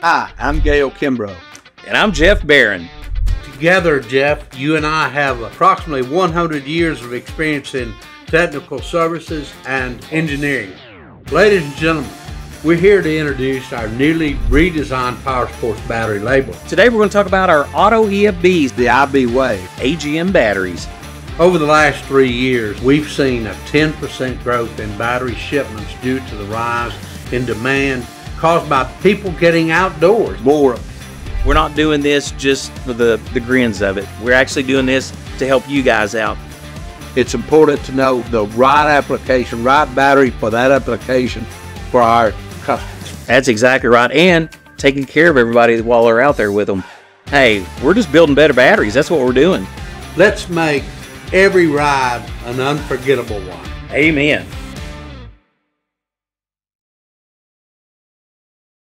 Hi, I'm Gale Kimbrough. And I'm Jeff Barron. Together, Jeff, you and I have approximately 100 years of experience in technical services and engineering. Ladies and gentlemen, we're here to introduce our newly redesigned Power Sports battery label. Today we're going to talk about our Auto EFBs, The IB Wave. AGM batteries. Over the last three years, we've seen a 10% growth in battery shipments due to the rise in demand caused by people getting outdoors. More We're not doing this just for the, the grins of it. We're actually doing this to help you guys out. it's important to know the right application, right battery for that application for our customers. That's exactly right. And taking care of everybody while they're out there with them. Hey, we're just building better batteries. That's what we're doing. Let's make every ride an unforgettable one. Amen.